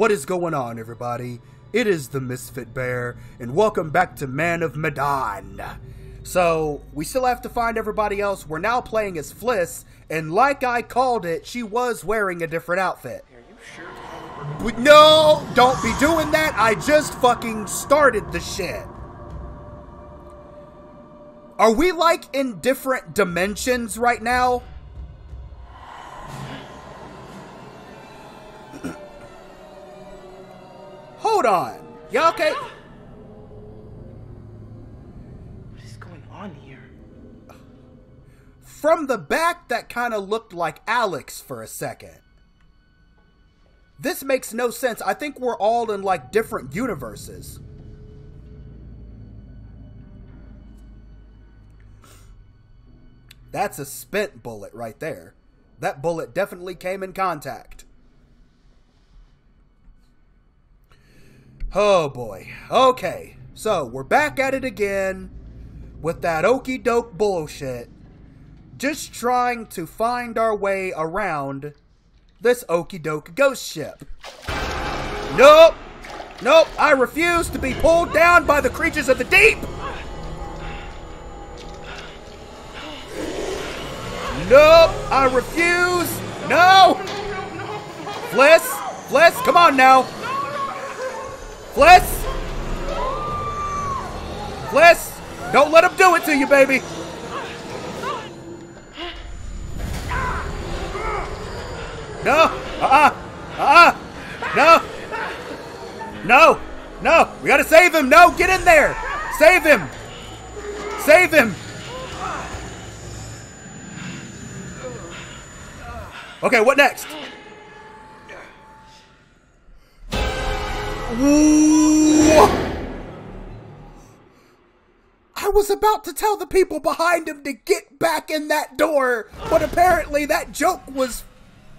What is going on, everybody? It is the Misfit Bear, and welcome back to Man of Medan. So, we still have to find everybody else. We're now playing as Fliss, and like I called it, she was wearing a different outfit. Are you sure? But no, don't be doing that. I just fucking started the shit. Are we like in different dimensions right now? Hold on. Yeah, okay. What is going on here? From the back, that kind of looked like Alex for a second. This makes no sense. I think we're all in like different universes. That's a spent bullet right there. That bullet definitely came in contact. Oh boy. Okay. So we're back at it again with that okey doke bullshit. Just trying to find our way around this okey doke ghost ship. Nope. Nope. I refuse to be pulled down by the creatures of the deep. Nope. I refuse. No. Fliss. Fliss. Come on now. Fliss! Fliss! Don't let him do it to you, baby! No! Uh-uh! Uh-uh! No! No! No! We gotta save him! No! Get in there! Save him! Save him! Okay, what next? Ooh. I was about to tell the people behind him to get back in that door, but apparently that joke was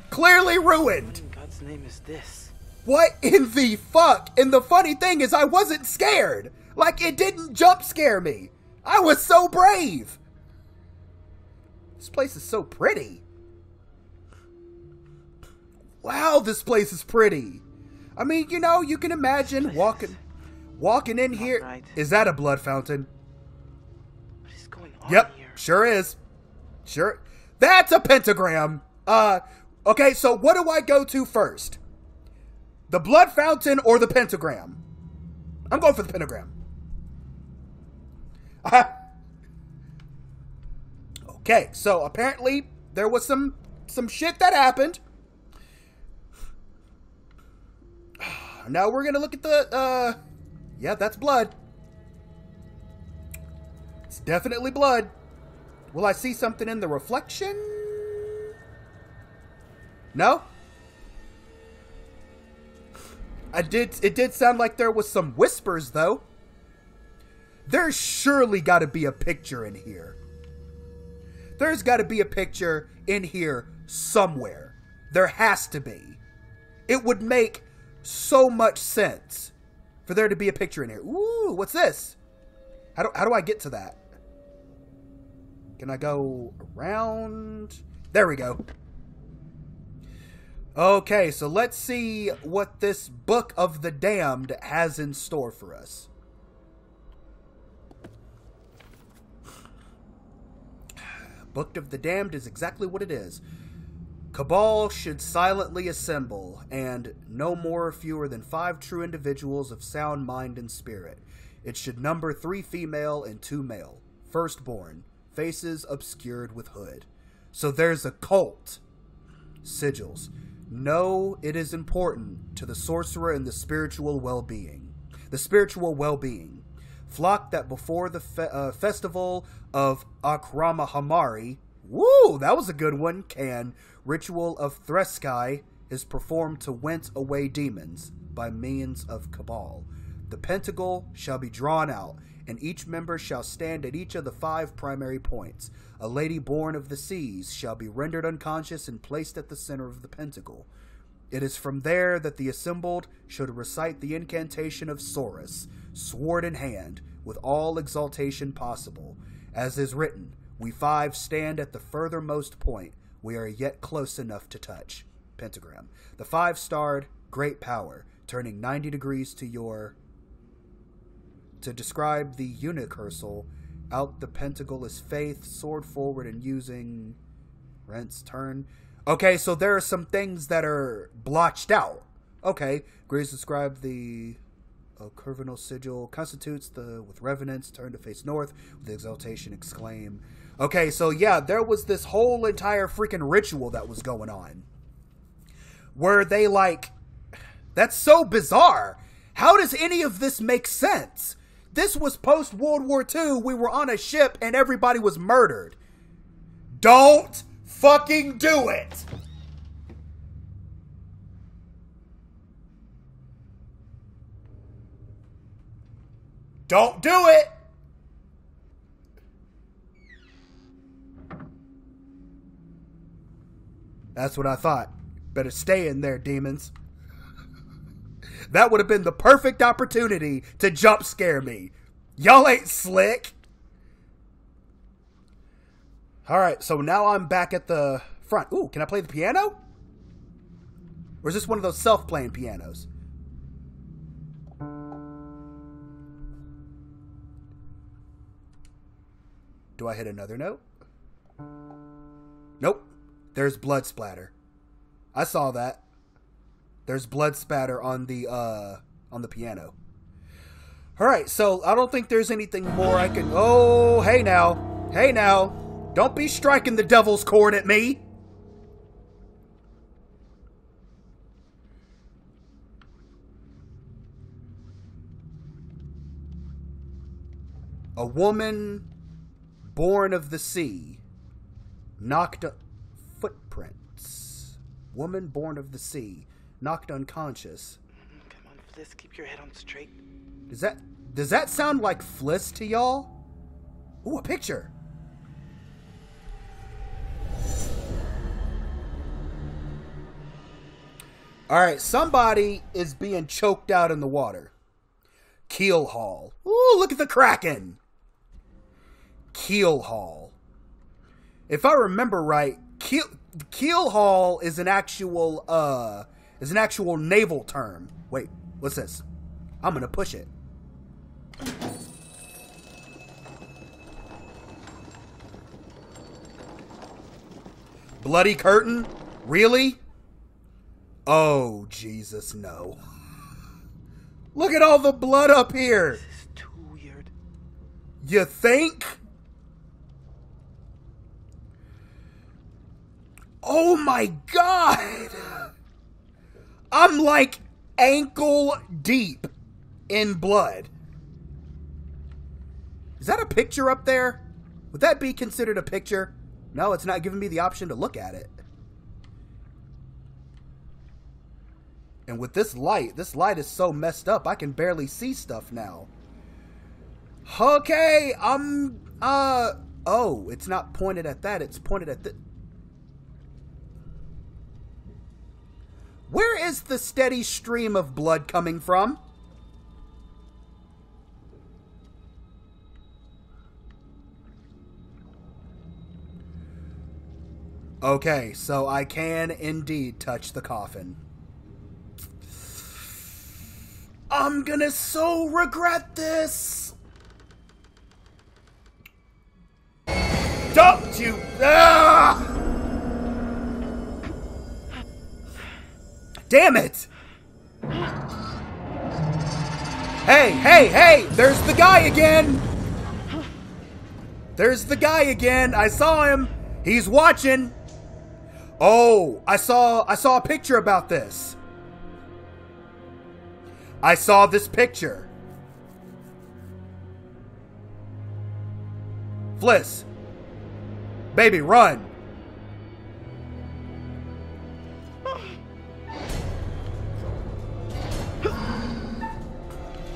clearly ruined. What in God's name is this? What in the fuck? And the funny thing is, I wasn't scared. Like, it didn't jump scare me. I was so brave. This place is so pretty. Wow, this place is pretty. I mean, you know, you can imagine walking walking in here. right. Is that a blood fountain? What is going on Yep, here? sure is. Sure. That's a pentagram. Uh okay, so what do I go to first? The blood fountain or the pentagram? I'm going for the pentagram. Uh, okay, so apparently there was some some shit that happened. Now we're gonna look at the uh yeah, that's blood. It's definitely blood. Will I see something in the reflection? No? I did it did sound like there was some whispers though. There's surely got to be a picture in here. There's got to be a picture in here somewhere. There has to be. It would make so much sense for there to be a picture in here. Ooh, what's this? How do, how do I get to that? Can I go around? There we go. Okay, so let's see what this Book of the Damned has in store for us. Book of the Damned is exactly what it is. Cabal should silently assemble, and no more or fewer than five true individuals of sound mind and spirit. It should number three female and two male, firstborn, faces obscured with hood. So there's a cult. Sigils. No, it is important to the sorcerer and the spiritual well being. The spiritual well being. Flock that before the fe- uh, festival of Akrama Hamari, woo, that was a good one, can ritual of Threskai is performed to went away demons by means of Cabal. The pentacle shall be drawn out, and each member shall stand at each of the five primary points. A lady born of the seas shall be rendered unconscious and placed at the center of the pentacle. It is from there that the assembled should recite the incantation of Saurus, sword in hand, with all exaltation possible. As is written, we five stand at the furthermost point. We are yet close enough to touch. Pentagram. The five starred great power, turning 90 degrees to your. To describe the unicursal, out the pentacle is faith, sword forward, and using. Rents turn. Okay, so there are some things that are blotched out. Okay, Graves described the curvinal sigil constitutes the with revenants turn to face north with exaltation exclaim. Okay, so yeah, there was this whole entire freaking ritual that was going on where they like that's so bizarre. How does any of this make sense? This was post World War II. We were on a ship and everybody was murdered. Don't fucking do it. Don't do it. That's what I thought. Better stay in there, demons. That would have been the perfect opportunity to jump scare me. Y'all ain't slick. All right, so now I'm back at the front. Ooh, can I play the piano? Or is this one of those self playing pianos? Do I hit another note? Nope. There's blood splatter. I saw that. There's blood spatter on the uh on the piano. All right, so I don't think there's anything more I can Oh, hey now. Hey now. Don't be striking the devil's chord at me. A woman born of the sea knocked up. Woman born of the sea knocked unconscious. Come on, Fliss, keep your head on straight. Does that does that sound like Fliss to y'all? Ooh, a picture. All right, somebody is being choked out in the water. Keelhaul. Ooh, look at the Kraken. Keelhaul. If I remember right, Keel, Keelhaul is an actual uh is an actual naval term. Wait, what's this? I'm gonna push it. Bloody curtain? Really? Oh, Jesus, no. Look at all the blood up here. This is too weird. You think? Oh my god! I'm like ankle deep in blood. Is that a picture up there? Would that be considered a picture? No, it's not giving me the option to look at it. And with this light, this light is so messed up, I can barely see stuff now. Okay, I'm, uh, oh, it's not pointed at that, it's pointed at the. Where is the steady stream of blood coming from? Okay, so I can indeed touch the coffin. I'm gonna so regret this! Don't you. Ah! Damn it! Hey, hey, hey! There's the guy again! There's the guy again. I saw him. He's watching. Oh, I saw I saw a picture about this. I saw this picture. Fliss. Baby, run.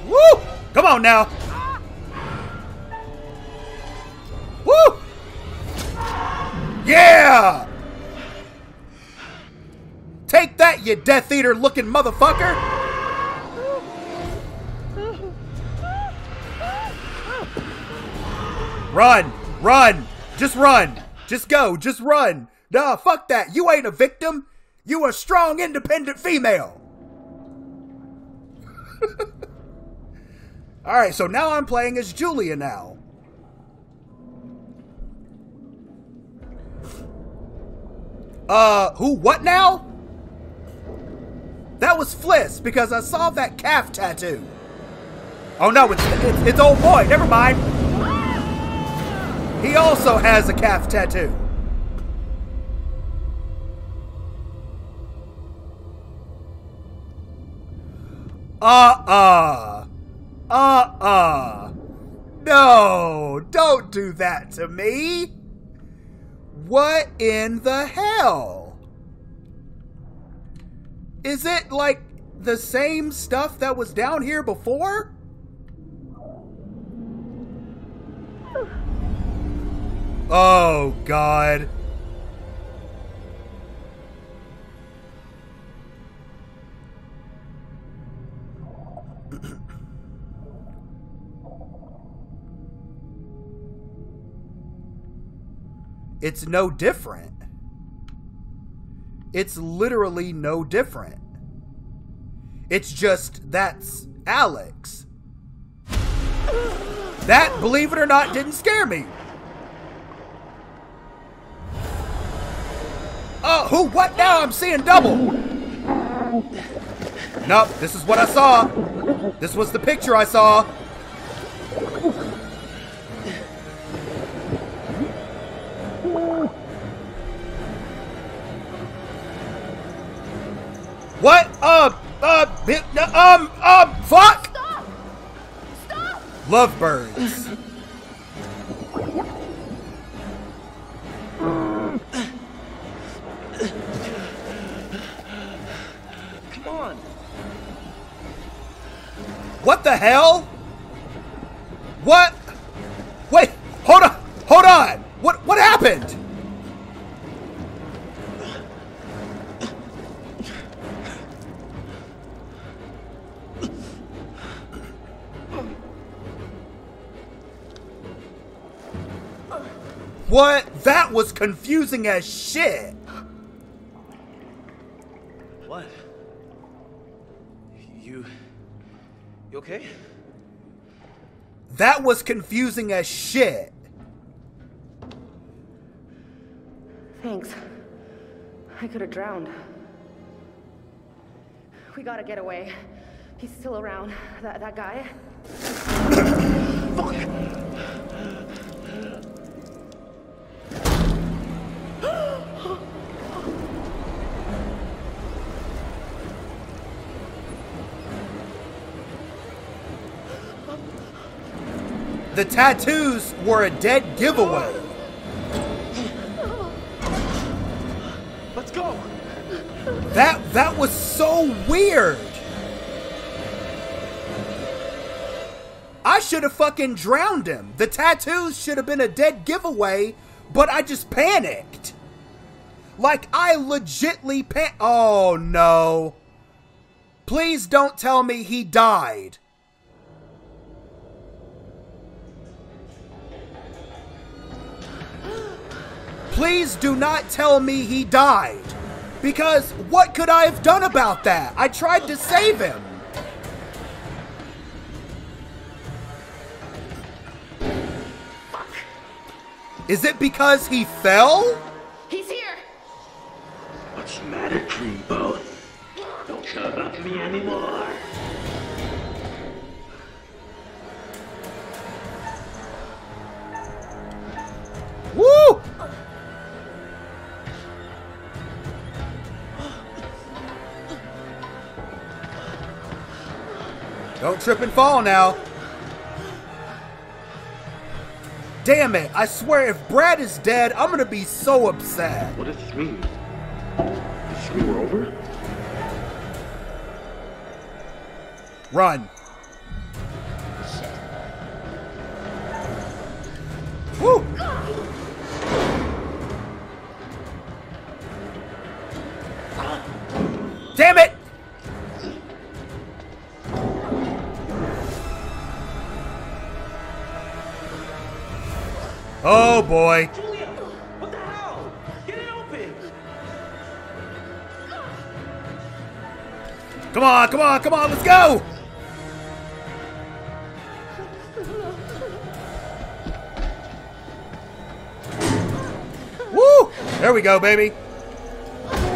Woo! Come on now. Woo! Yeah! Take that, you Death Eater looking motherfucker! Run! Run! Just run! Just go! Just run! Nah, fuck that! You ain't a victim! You a strong, independent female! All right, so now I'm playing as Julia now. Uh, who? What now? That was Fliss because I saw that calf tattoo. Oh no, it's it's, it's old boy. Never mind. He also has a calf tattoo. Uh-uh. Uh-uh. No, don't do that to me. What in the hell? Is it like the same stuff that was down here before? Oh, God. It's no different. It's literally no different. It's just that's Alex. That, believe it or not, didn't scare me. Oh, who? What now? I'm seeing double. Nope, this is what I saw. This was the picture I saw. What? Uh, uh, um, um, fuck! Stop! Stop! Lovebirds. Come on. What the hell? What? Wait, hold on, hold on. What, what happened? What? That was confusing as shit. What? You. You okay? That was confusing as shit. Thanks. I could have drowned. We gotta get away. He's still around. That, that guy. The tattoos were a dead giveaway. Let's go. That that was so weird. I should have fucking drowned him. The tattoos should have been a dead giveaway, but I just panicked. Like I legitly pan Oh no. Please don't tell me he died. Please do not tell me he died. Because what could I have done about that? I tried to save him. Fuck. Is it because he fell? He's here! What's the matter, Dreamboat? Don't shove at me anymore. Trip and fall now. Damn it, I swear if Brad is dead, I'm gonna be so upset. What does this mean? Does this mean we're over? Run. Come on, come on, come on, let's go! Woo! There we go, baby.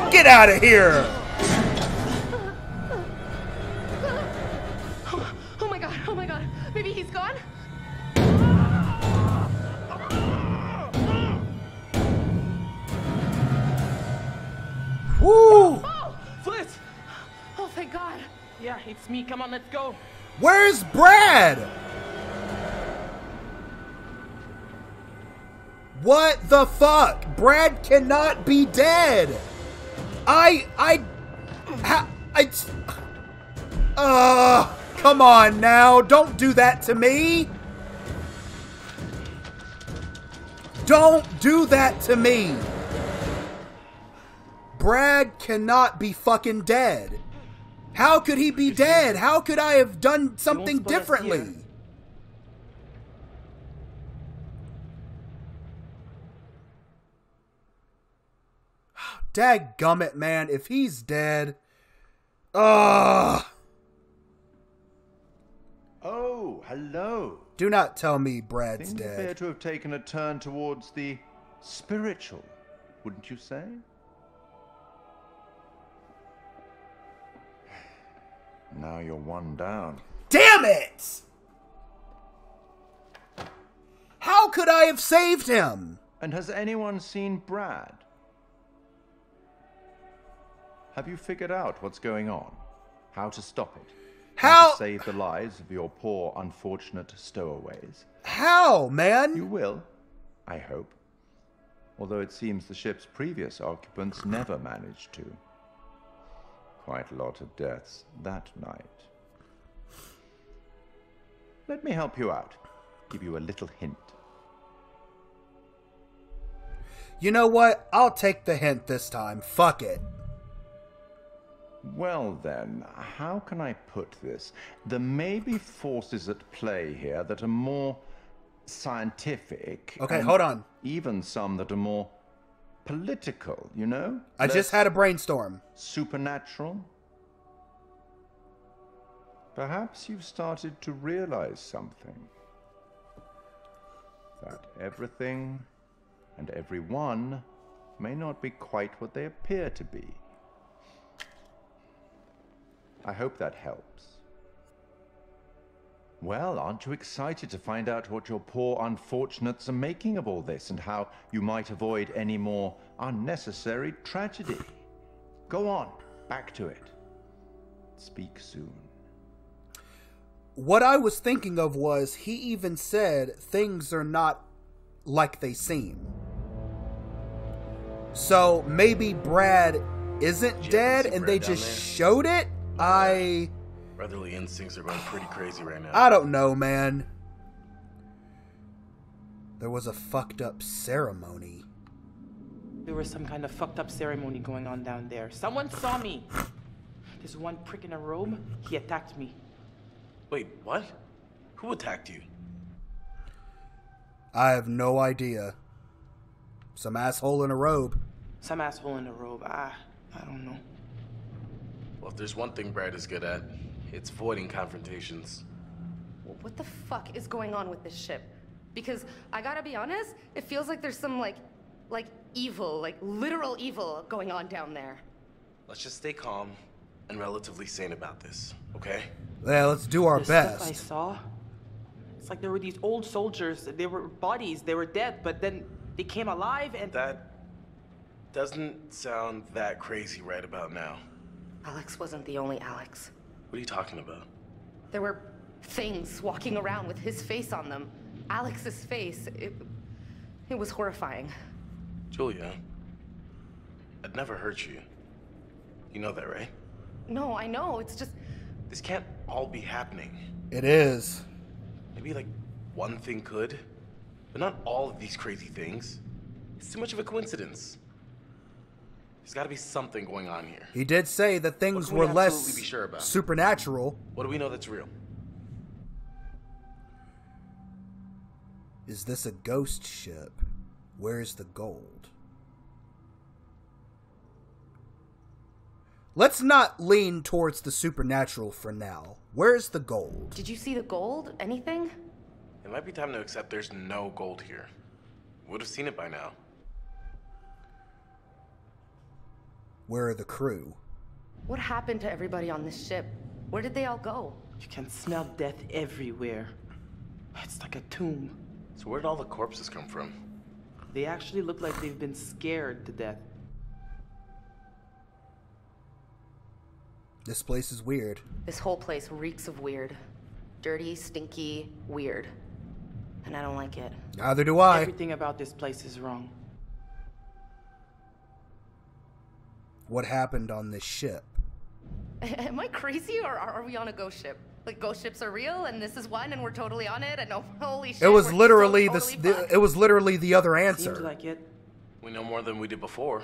Get out of here! Brad cannot be dead. I I ha, I Uh come on now. Don't do that to me. Don't do that to me. Brad cannot be fucking dead. How could he be dead? How could I have done something differently? Here. Dadgummit, man. If he's dead. Ugh. Oh, hello. Do not tell me Brad's Things appear dead. to have taken a turn towards the spiritual, wouldn't you say? Now you're one down. Damn it! How could I have saved him? And has anyone seen Brad? Have you figured out what's going on? How to stop it? How? to save the lives of your poor, unfortunate stowaways? How, man? You will, I hope. Although it seems the ship's previous occupants never managed to. Quite a lot of deaths that night. Let me help you out. Give you a little hint. You know what? I'll take the hint this time. Fuck it. Well, then, how can I put this? There may be forces at play here that are more scientific. Okay, hold on. Even some that are more political, you know? I just had a brainstorm. supernatural? Perhaps you've started to realize something. That everything and everyone may not be quite what they appear to be. I hope that helps. Well, aren't you excited to find out what your poor unfortunates are making of all this and how you might avoid any more unnecessary tragedy? Go on, back to it. Speak soon. What I was thinking of was he even said things are not like they seem. So maybe Brad isn't dead and they just there? showed it? I Brotherly instincts are going pretty crazy right now. I don't know, man. There was a fucked up ceremony. There was some kind of fucked up ceremony going on down there. Someone saw me. This one prick in a robe, he attacked me. Wait, what? Who attacked you? I have no idea. Some asshole in a robe. Some asshole in a robe. Ah, I don't know. Well, if there's one thing Brad is good at, it's avoiding confrontations. What the fuck is going on with this ship? Because I gotta be honest, it feels like there's some like, like evil, like literal evil going on down there. Let's just stay calm and relatively sane about this, okay? Yeah, let's do our best. the stuff I saw, it's like there were these old soldiers. They were bodies. They were dead, but then they came alive and That doesn't sound that crazy right about now. Alex wasn't the only Alex. What are you talking about? There were things walking around with his face on them. Alex's face. It, it was horrifying. Julia, I'd never hurt you. You know that, right? No, I know. It's just. This can't all be happening. It is. Maybe like one thing could, but not all of these crazy things. It's too much of a coincidence. There's got to be something going on here. He did say that things we were less be sure about? supernatural. What do we know that's real? Is this a ghost ship? Where's the gold? Let's not lean towards the supernatural for now. Where's the gold? Did you see the gold? Anything? It might be time to accept there's no gold here. Would have seen it by now. Where are the crew? What happened to everybody on this ship? Where did they all go? You can smell death everywhere. It's like a tomb. So where'd all the corpses come from? They actually look like they've been scared to death. This place is weird. This whole place reeks of weird. Dirty, stinky, weird. And I don't like it. Neither do I. Everything about this place is wrong. What happened on this ship? Am I crazy or are, are we on a ghost ship? Like ghost ships are real and this is one and we're totally on it and oh, holy shit. It was literally so the, totally the fucked. it was literally the other answer. Seems like it. We know more than we did before.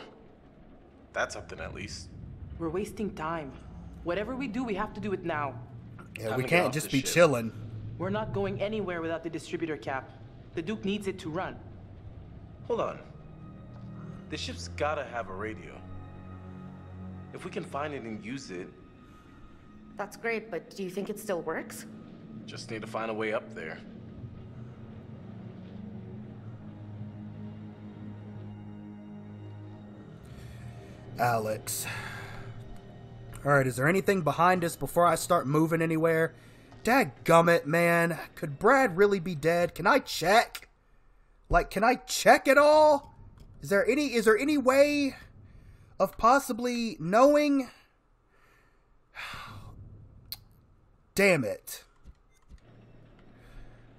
That's something at least. We're wasting time. Whatever we do, we have to do it now. yeah, Time we can't just be ship. chilling. We're not going anywhere without the distributor cap. The Duke needs it to run. Hold on. The ship's gotta have a radio. If we can find it and use it, That's great, but do you think it still works? just need to find a way up there. Alex. Alright, is there anything behind us before I start moving anywhere? Dadgummit, man. Could Brad really be dead? Can I check? Like, can I check at all? Is there any is there any way of possibly knowing? Damn it.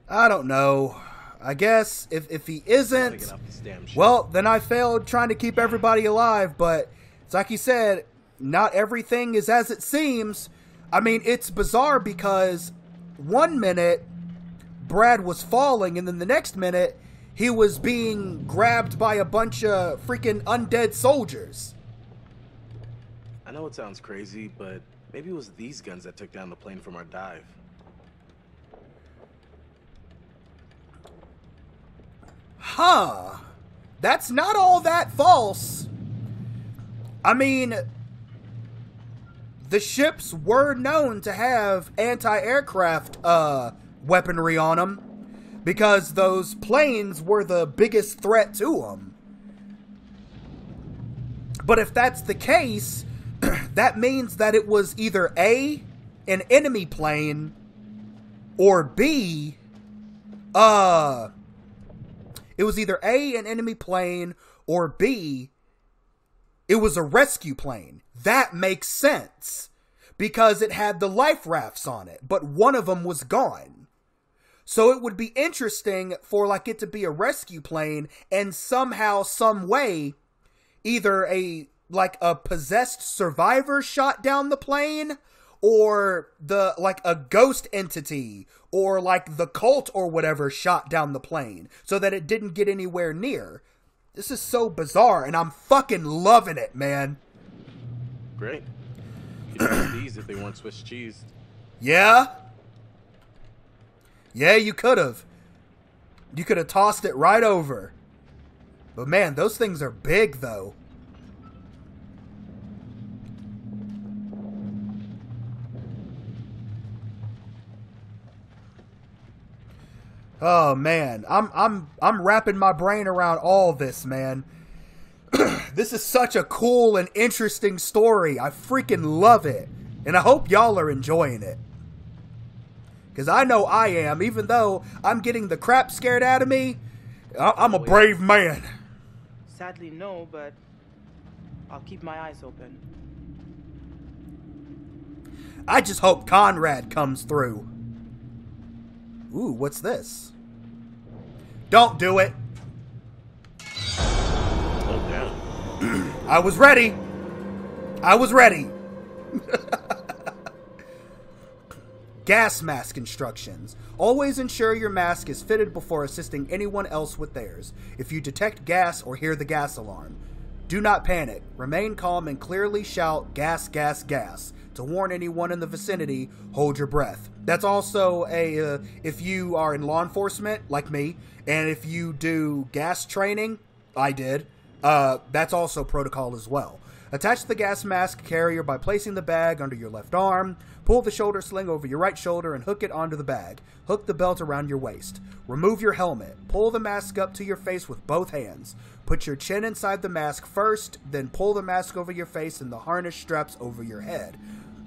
I don't know. I guess if if he isn't get off this damn ship. well, then I failed trying to keep everybody alive, but it's like you said, not everything is as it seems. I mean, it's bizarre because one minute Brad was falling, and then the next minute he was being grabbed by a bunch of freaking undead soldiers. Know it sounds crazy, but maybe it was these guns that took down the plane from our dive. Huh. That's not all that false. I mean, the ships were known to have anti-aircraft uh, weaponry on them because those planes were the biggest threat to them. But if that's the case, that means that it was either A, an enemy plane, or B, uh, it was either A, an enemy plane, or B, it was a rescue plane. That makes sense because it had the life rafts on it, but one of them was gone. So it would be interesting for like it to be a rescue plane and somehow some way either a like a possessed survivor shot down the plane or the like a ghost entity or like the cult or whatever shot down the plane so that it didn't get anywhere near. This is so bizarre and I'm fucking loving it, man. Great. These if they weren't Swiss cheese. Yeah? Yeah, you could have. You could have tossed it right over. But man, those things are big though. Oh man, I'm I'm I'm wrapping my brain around all this, man. this is such a cool and interesting story. I freaking love it. And I hope y'all are enjoying it. Cuz I know I am even though I'm getting the crap scared out of me. I- I'm a oh, brave man. Sadly, no, but I'll keep my eyes open. I just hope Conrad comes through. Ooh, what's this? Don't do it. Oh. I was ready. I was ready. gas mask instructions. Always ensure your mask is fitted before assisting anyone else with theirs. If you detect gas or hear the gas alarm, do not panic. Remain calm and clearly shout gas, gas, gas. To warn anyone in the vicinity, hold your breath. That's also a uh, if you are in law enforcement like me, and if you do gas training, I did. Uh, that's also protocol as well. Attach the gas mask carrier by placing the bag under your left arm. Pull the shoulder sling over your right shoulder and hook it onto the bag. Hook the belt around your waist. Remove your helmet. Pull the mask up to your face with both hands. Put your chin inside the mask first, then pull the mask over your face and the harness straps over your head.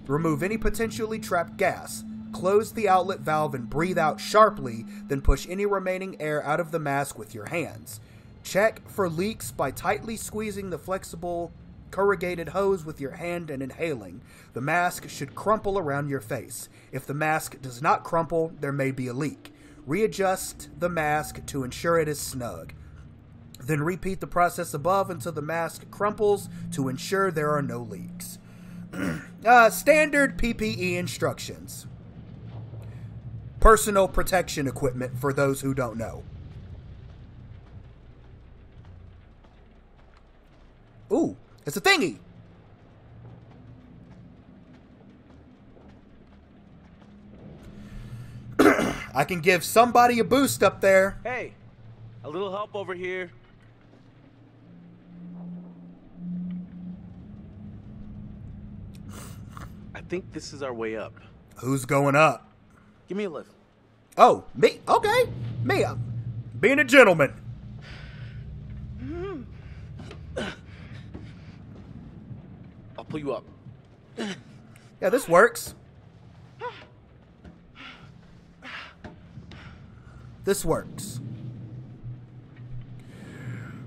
Remove any potentially trapped gas. Close the outlet valve and breathe out sharply, then push any remaining air out of the mask with your hands. Check for leaks by tightly squeezing the flexible corrugated hose with your hand and inhaling. The mask should crumple around your face. If the mask does not crumple, there may be a leak. Readjust the mask to ensure it is snug. Then repeat the process above until the mask crumples to ensure there are no leaks. Uh, standard PPE instructions personal protection equipment for those who don't know. Ooh, it's a thingy. I can give somebody a boost up there. Hey, a little help over here. Think this is our way up. Who's going up? Give me a lift. Oh, me? Okay. Me. uh, Being a gentleman. I'll pull you up. Yeah, this works. This works.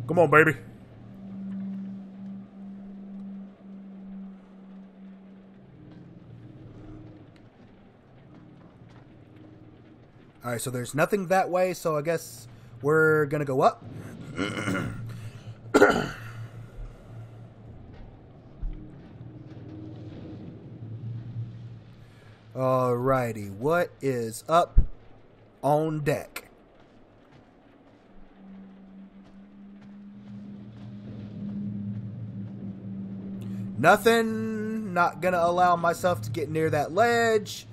Come on, baby. All right, so there's nothing that way, so I guess we're gonna go up. Alrighty, what is up on deck? Nothing. Not gonna allow myself to get near that ledge.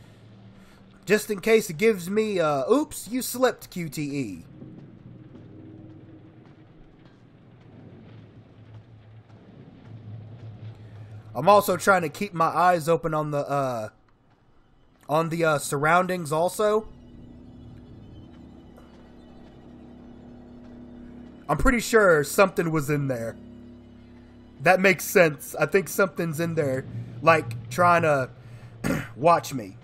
Just in case it gives me uh oops, you slipped. QTE. I'm also trying to keep my eyes open on the uh on the uh surroundings also. I'm pretty sure something was in there. That makes sense. I think something's in there like trying to watch me.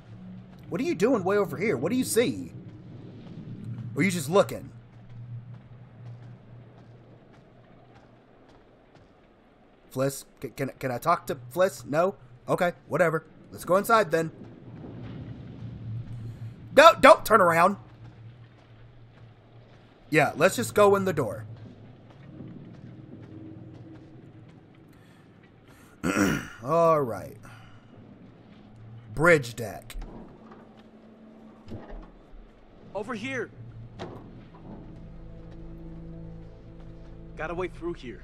What are you doing way over here? What do you see? Or are you just looking? Fliss, can, can, can I talk to Fliss? No? Okay, whatever. Let's go inside then. No, don't turn around. Yeah, let's just go in the door. All right. Bridge deck. Over here. Got a way through here.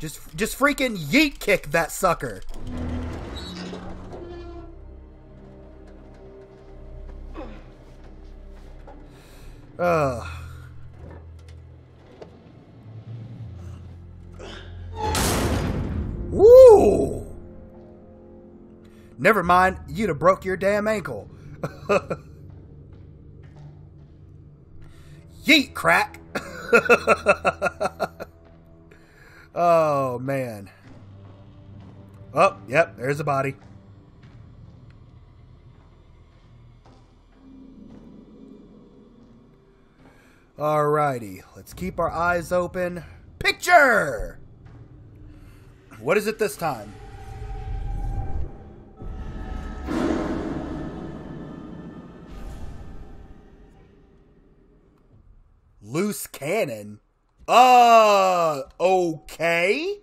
Just just freaking yeet kick that sucker. Ugh. Woo! Never mind, you'd have broke your damn ankle. Yeet crack. oh man. Oh, yep, there's a body. Alrighty, let's keep our eyes open. Picture! What is it this time? Loose cannon? Uh, okay.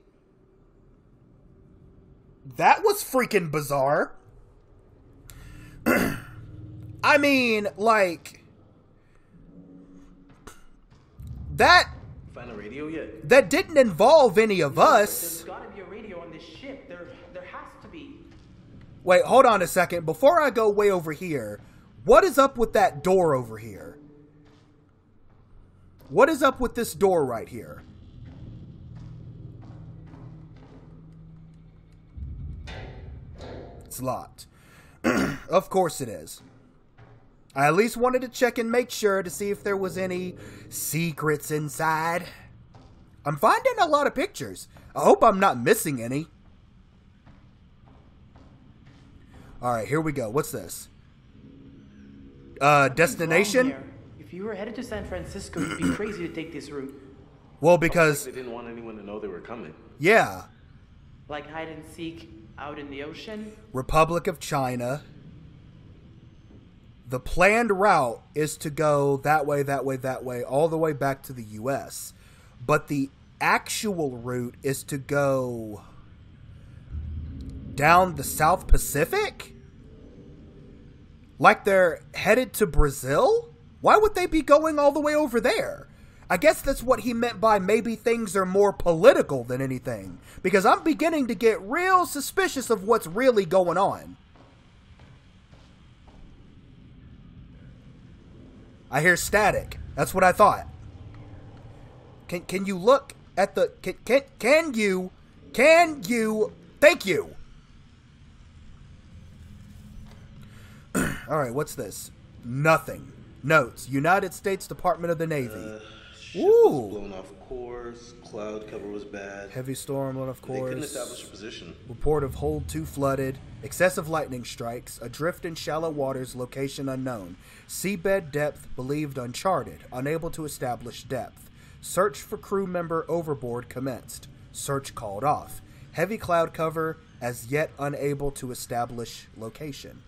That was freaking bizarre. I mean, like that Find a radio yet? that didn't involve any of There's us. gotta be a radio on this ship. There, there has to be. Wait, hold on a second. Before I go way over here, what is up with that door over here? What is up with this door right here? It's locked. of course it is. I at least wanted to check and make sure to see if there was any secrets inside. I'm finding a lot of pictures. I hope I'm not missing any. All right, here we go. What's this? Uh, destination? Here. If you were headed to San Francisco, it'd be crazy to take this route. Well, because They didn't want anyone to know they were coming. yeah, Like hide and seek out in the ocean. Republic of China. The planned route is to go that way, that way, that way, all the way back to the US. But the actual route is to go down the South Pacific? Like they're headed to Brazil? Why would they be going all the way over there? I guess that's what he meant by maybe things are more political than anything. Because I'm beginning to get real suspicious of what's really going on. I hear static. That's what I thought. Can can you look at the can can can you can you thank you. All right, what's this? Nothing. Notes. United States Department of the Navy. Uh, Ship Ooh. blown off course. Cloud cover was bad. Heavy storm, and of They couldn't course. establish a position. Report of hold 2 flooded. Excessive lightning strikes. Adrift in shallow waters. Location unknown. Seabed depth believed uncharted. Unable to establish depth. Search for crew member overboard commenced. Search called off. Heavy cloud cover as yet unable to establish location.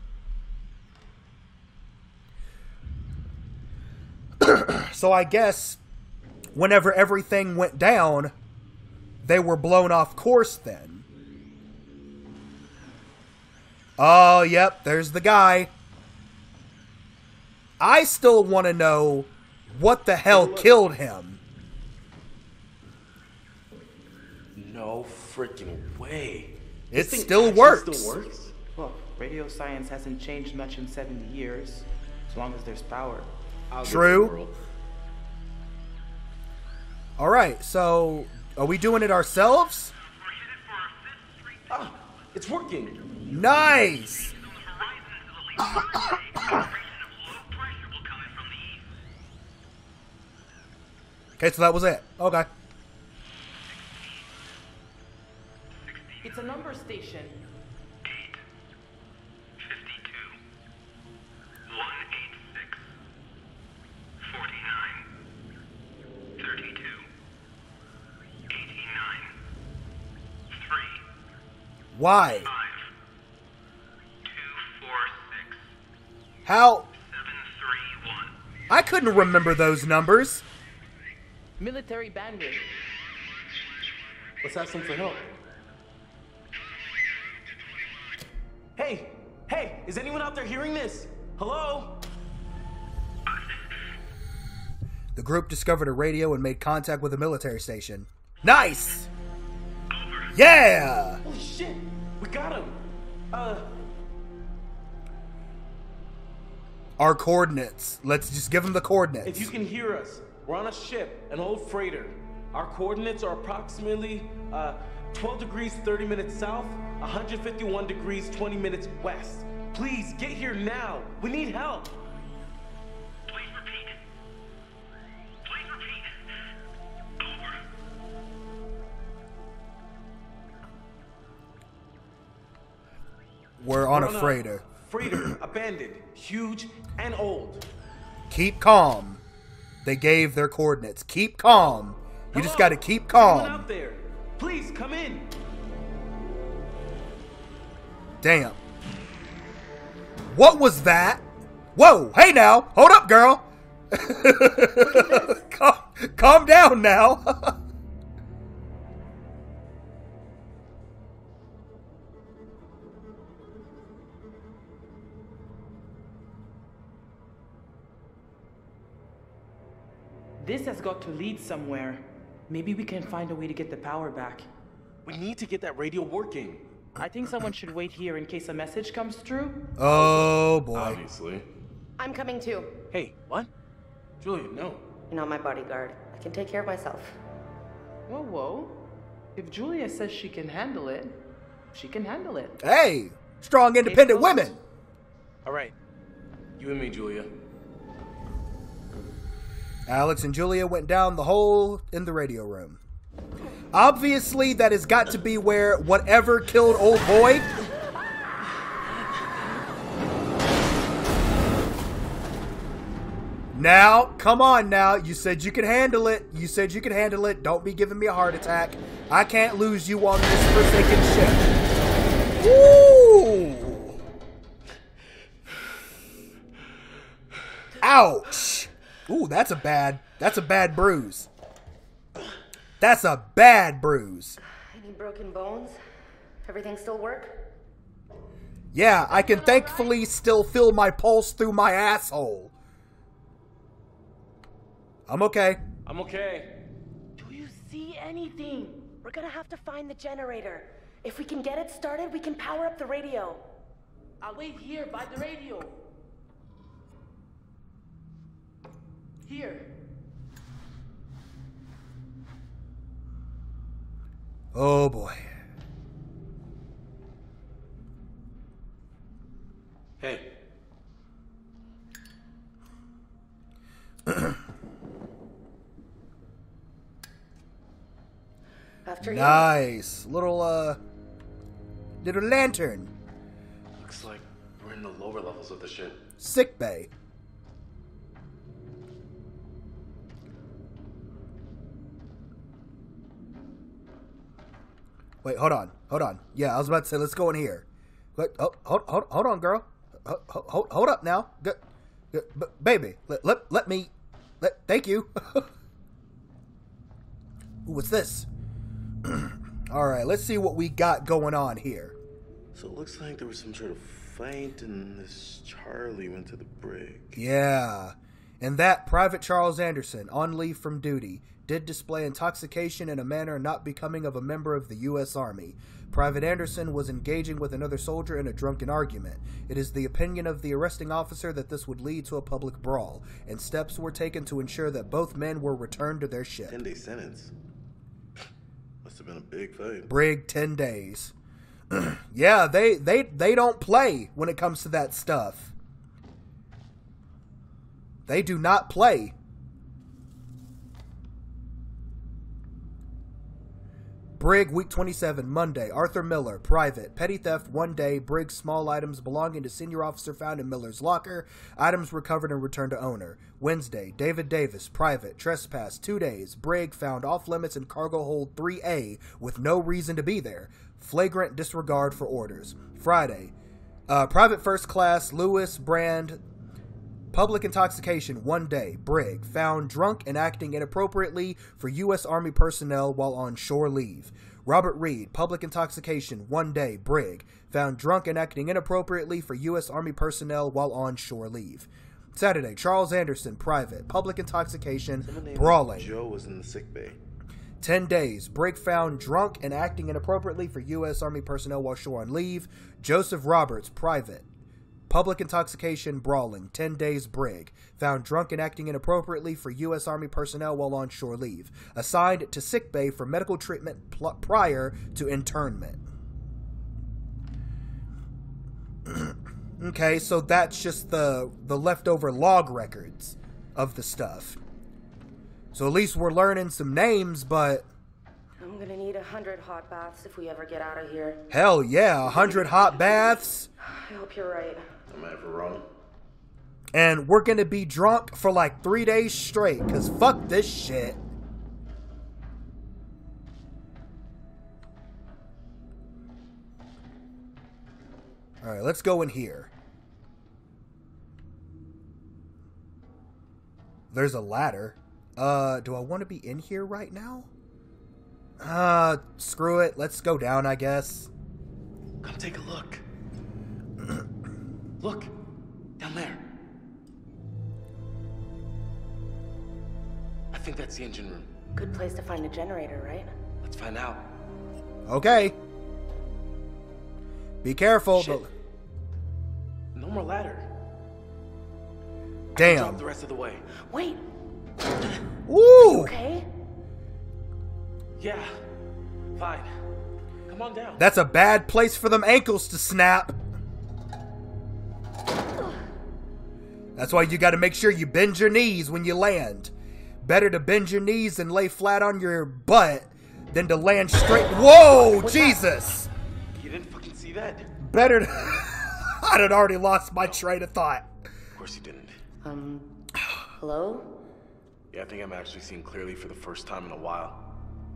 So I guess whenever everything went down, they were blown off course then. Oh, yep, there's the guy. I still want to know what the hell killed him. No freaking way. It still actually works. Still works. Look, radio science hasn't changed much in 70 years, as long as there's power. I'll give True. It the world. All right, so are we doing it ourselves? Ah, it's working. Nice. Okay, so that was it. Okay. It's a number station. Why? 5, 246, How? 731. I couldn't remember those numbers. Military bandit. Let's ask them for help. Hey, hey, is anyone out there hearing this? Hello? The group discovered a radio and made contact with a military station. Nice! Yeah! Holy shit, we got him. Uh, Our coordinates. Let's just give them the coordinates. if you can hear us, we're on a ship, an old freighter. Our coordinates are approximately uh, 12 degrees 30 minutes south, 151 degrees 20 minutes west. Please get here now. We need help. We're on We're a freighter. Freighter, abandoned, huge, and old. Keep calm. They gave their coordinates. Keep calm. You just gotta keep Someone calm. out there. Please come in. Damn. What was that? Whoa, hey now. Hold up, girl. calm, calm down now. This has got to lead somewhere. Maybe we can find a way to get the power back. We need to get that radio working. I think someone should wait here in case a message comes through. oh boy. Obviously. I'm coming too. Hey, what? Julia, no. You're not my bodyguard. I can take care of myself. Whoa, whoa. If Julia says she can handle it, she can handle it. Hey, strong, independent women. All right. You and me, Julia. Alex and Julia went down the hole in the radio room. Obviously, that has got to be where whatever killed old boy. Now, come on now. You said you could handle it. You said you could handle it. Don't be giving me a heart attack. I can't lose you on this forsaken ship. Woo! Ouch! Ooh, that's a bad. That's a bad bruise. That's a bad bruise. Any broken bones? Everything still work? Yeah, I can thankfully still feel my pulse through my asshole. I'm okay. I'm okay. Do you see anything? We're gonna have to find the generator. If we can get it started, we can power up the radio. I'll wait here by the radio. Here. Oh boy. Hey. After you. Nice. Little, uh. Little lantern. Looks like we're in the lower levels of the ship. Sick bay. Wait, hold on. Hold on. Yeah, I was about to say, let's go in here. Wait, oh, hold, hold, hold on, girl. Hold, hold, hold up now. Good, baby, let, let, let me. Let, thank you. Ooh, what's this? All right, let's see what we got going on here. So it looks like there was some sort of fight, and this Charlie went to the brig. Yeah. And that Private Charles Anderson, on leave from duty, did display intoxication in a manner not becoming of a member of the U.S. Army. Private Anderson was engaging with another soldier in a drunken argument. It is the opinion of the arresting officer that this would lead to a public brawl, and steps were taken to ensure that both men were returned to their ship. Ten day sentence. Must have been a big fight. Brig 10 days. yeah, they, they, they don't play when it comes to that stuff. They do not play. Brig, week 27, Monday. Arthur Miller, private. Petty theft, one day. Brig, small items belonging to senior officer found in Miller's locker. Items recovered and returned to owner. Wednesday, David Davis, private. Trespass, two days. Brig, found off limits in cargo hold 3A with no reason to be there. Flagrant disregard for orders. Friday, uh, private first class, Lewis Brand, Public intoxication, one day. Brig, found drunk and acting inappropriately for U.S. Army personnel while on shore leave. Robert Reed, public intoxication, one day. Brig, found drunk and acting inappropriately for U.S. Army personnel while on shore leave. Saturday, Charles Anderson, private, public intoxication, brawling. Joe was in the sick bay. 10 days. Brig found drunk and acting inappropriately for U.S. Army personnel while shore on leave. Joseph Roberts, private. Public intoxication, brawling. 10 days. Brig. Found drunk and acting inappropriately for U.S. Army personnel while on shore leave. Assigned to sick bay for medical treatment pl- prior to internment. okay, so that's just the the leftover log records of the stuff. So at least we're learning some names, but I'm gonna need a hundred hot baths if we ever get out of here. hell yeah, a hundred hot baths, I hope you're right. Am I ever wrong? and we're gonna be drunk for like three days straight. Cause fuck this shit. All right, let's go in here. There's a ladder. Uh, do I want to be in here right now? Uh, screw it. Let's go down, I guess. Come take a look. look, down there. I think that's the engine room. Good place to find a generator, right? Let's find out. Okay. Be careful. Shit. but- No more ladder. Damn. Drop the rest of the way. Wait, Woo! okay? Yeah. Fine. Come on down. That's a bad place for them ankles to snap. That's why you got to make sure you bend your knees when you land. Better to bend your knees and lay flat on your butt than to land straight. Whoa, Jesus! You didn't fucking see that? Better. To... I'd had already lost my train of thought. Of course you didn't. Um, hello? Yeah, I think I'm actually seeing clearly for the first time in a while.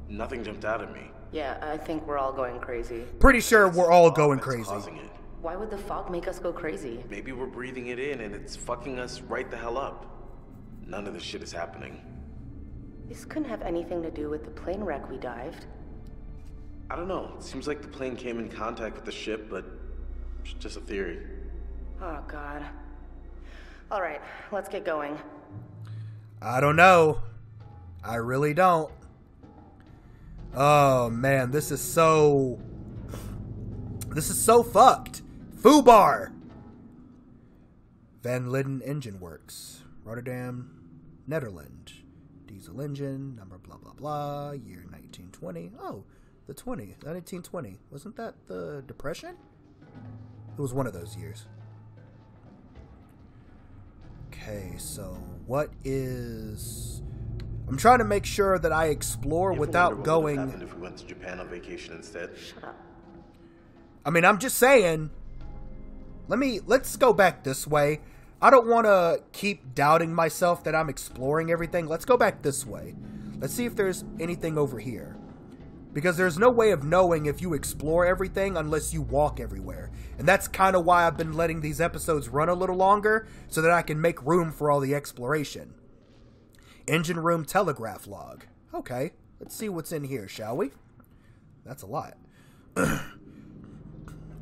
Nothing jumped out at me. Yeah, I think we're all going crazy. Pretty sure we're all going crazy. causing it. Why would the fog make us go crazy? Maybe we're breathing it in and it's fucking us right the hell up. None of this shit is happening. This couldn't have anything to do with the plane wreck we dived. I don't know. It seems like the plane came in contact with the ship, but it's just a theory. Oh, God. All right, let's get going. I don't know. I really don't. Oh man, this is so. This is so fucked. Fubar. Van Liden Engine Works, Rotterdam, Netherlands. Diesel engine, number blah blah blah, year 1920. Oh, the 20, 1920. Wasn't that the Depression? It was one of those years. Okay, so what is. I'm trying to make sure that I explore without going. if we went to Japan on vacation instead? Shut up. I mean, I'm just saying. Let me let's go back this way. I don't want to keep doubting myself that I'm exploring everything. Let's go back this way. Let's see if there's anything over here. Because there's no way of knowing if you explore everything unless you walk everywhere. And that's kind of why I've been letting these episodes run a little longer so that I can make room for all the exploration. Engine room telegraph log. Okay, let's see what's in here, shall we? That's a lot.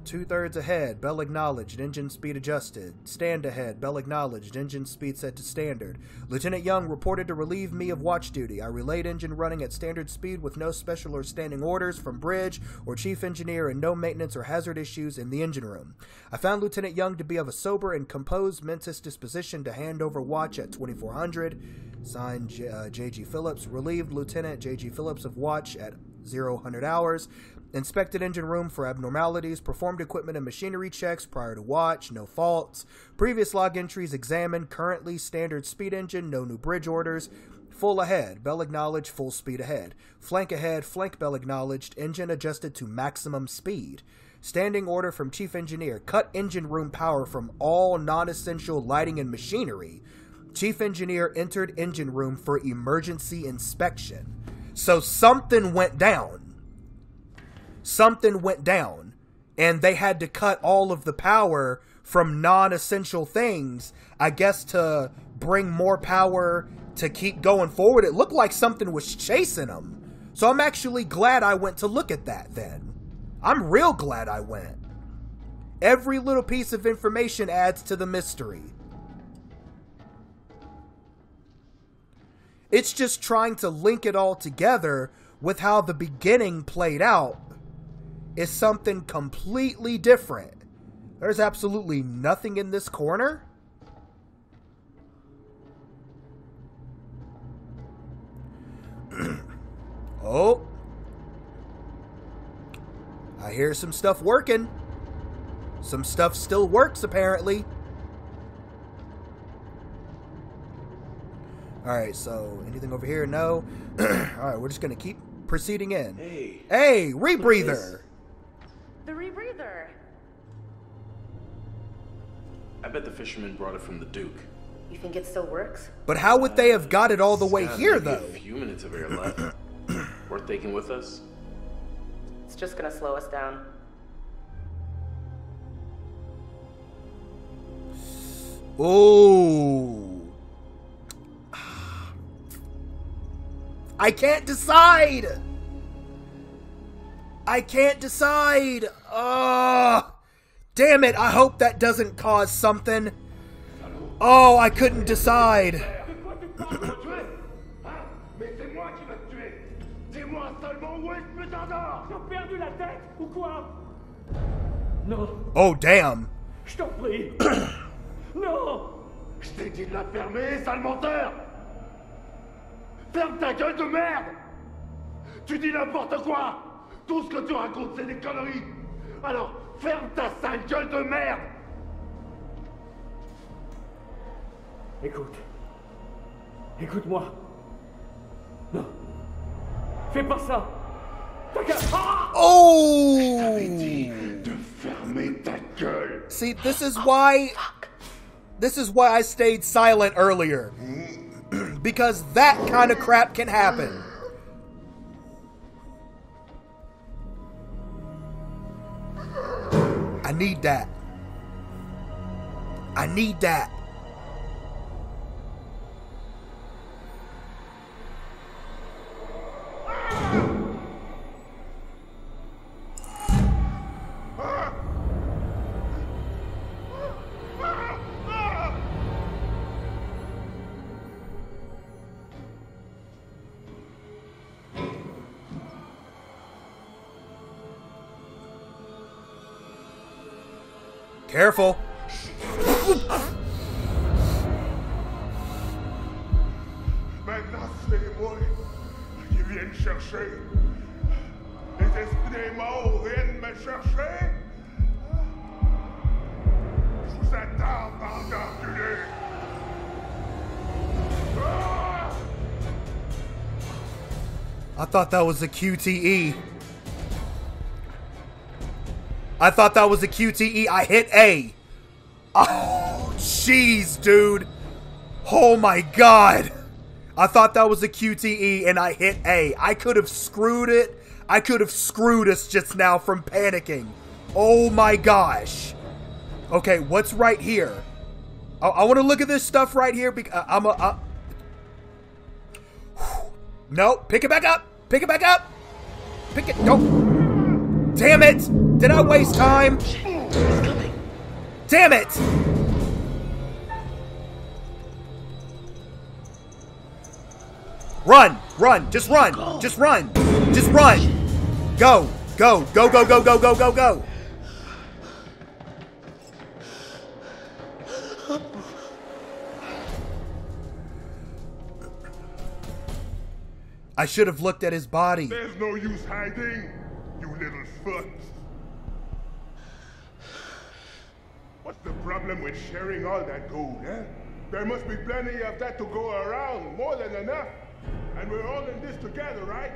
Two thirds ahead, bell acknowledged, engine speed adjusted. Stand ahead, bell acknowledged, engine speed set to standard. Lieutenant Young reported to relieve me of watch duty. I relayed engine running at standard speed with no special or standing orders from bridge or chief engineer and no maintenance or hazard issues in the engine room. I found Lieutenant Young to be of a sober and composed mentis disposition to hand over watch at 2400. Signed J- uh, J.G. Phillips, relieved Lieutenant J.G. Phillips of watch at 0100 hours. Inspected engine room for abnormalities, performed equipment and machinery checks prior to watch, no faults. Previous log entries examined, currently standard speed engine, no new bridge orders. Full ahead, bell acknowledged, full speed ahead. Flank ahead, flank bell acknowledged, engine adjusted to maximum speed. Standing order from chief engineer, cut engine room power from all non essential lighting and machinery. Chief engineer entered engine room for emergency inspection. So something went down something went down and they had to cut all of the power from non-essential things i guess to bring more power to keep going forward. It looked like something was chasing them so i'm actually glad i went to look at that then. I'm real glad i went. Every little piece of information adds to the mystery. It's just trying to link it all together with how the beginning played out is something completely different. There's absolutely nothing in this corner. oh. I hear some stuff working. Some stuff still works, apparently. Alright, so anything over here? No. Alright, we're just gonna keep proceeding in. Hey. Hey, rebreather! The rebreather. I bet the fisherman brought it from the Duke. You think it still works? But how would they have got it all the way Got here, maybe though? A few minutes of air left. Worth taking with us? It's just gonna slow us down. Oh. I can't decide. I can't decide. Ugh. Damn it. I hope that doesn't cause something. Oh, I couldn't decide. Mais c'est moi qui va te tuer Dis-moi seulement où est ce putain d'or T'as perdu la tête ou quoi Non, Oh, damn. je t'en prie. non Je t'ai dit la fermer, sale menteur Ferme ta gueule de merde Tu dis n'importe quoi Tout ce que tu racontes, c'est des conneries Alors, ferme ta sale gueule de merde Écoute. Écoute-moi. Non. Fais pas ça. T'as qu'à- Ah Oh! De fermer ta gueule. See, this is why. This is why I stayed silent earlier. because that kind of crap can happen. Need that. I need that. Careful. Maintenant, c'est les boys qui viennent chercher. Les esprits des morts viennent me chercher. Je vous attends, bande d'enculés. Ah! I thought that was a QTE. I thought that was a QTE. I hit A. Oh, jeez, dude. Oh my god. I thought that was a QTE and I hit A. I could have screwed it. I could have screwed us just now from panicking. Oh my gosh. Okay, what's right here? I, I want to look at this stuff right here because I'm a. Uh, no, pick it back up. Pick it back up. Pick it. No. Damn it. Did I waste time? Damn it. Run. Run. Just run. Just run. Just run. Go. Go. Go, go, go, go, go, go, go. I should have looked at his body. There's no use hiding, you little fucks. What's the problem with sharing all that gold, eh? There must be plenty of that to go around, more than enough. And we're all in this together, right?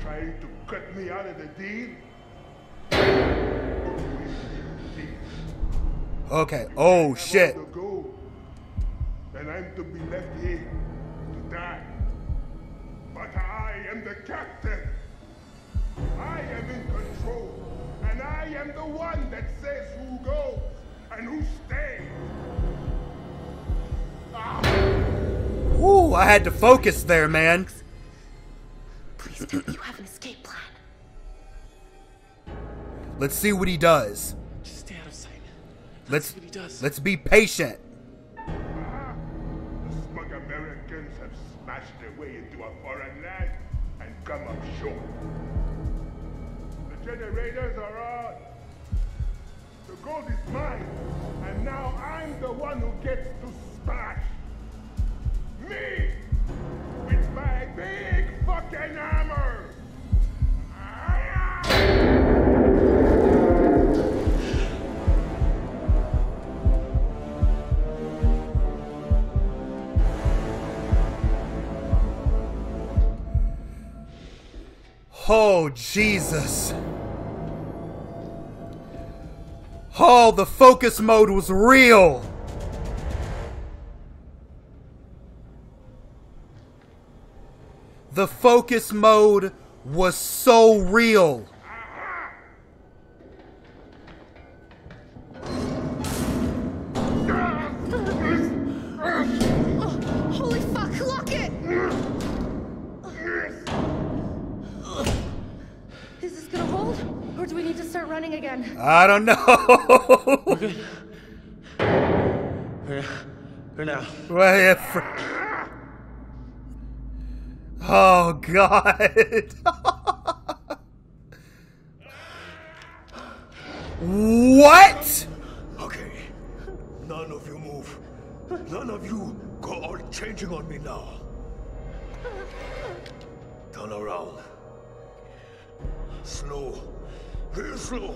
Trying to cut me out of the deal? Okay. Oh shit. all the gold. Then I'm to be left here to die. But I am the captain. I am the one that says who goes and who stays. Ah. Ooh, I had to focus there, man. Please tell me you have an escape plan. Let's see what he does. Just stay out of sight. Let's what he does. let's be patient. Ah, the smug Americans have smashed their way into a foreign land and come up short. The generators are on. The gold is mine, and now I'm the one who gets to smash. Me! With my big fucking hammer! Oh, Jesus. Oh, the focus mode was real. The focus mode was so real. Start running again? I don't know. Here, here now. Well, yeah, fr- Oh God! what? Okay. None of you move. None of you go all changing on me now. Turn around. Slow. Real slow.